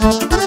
¡Gracias!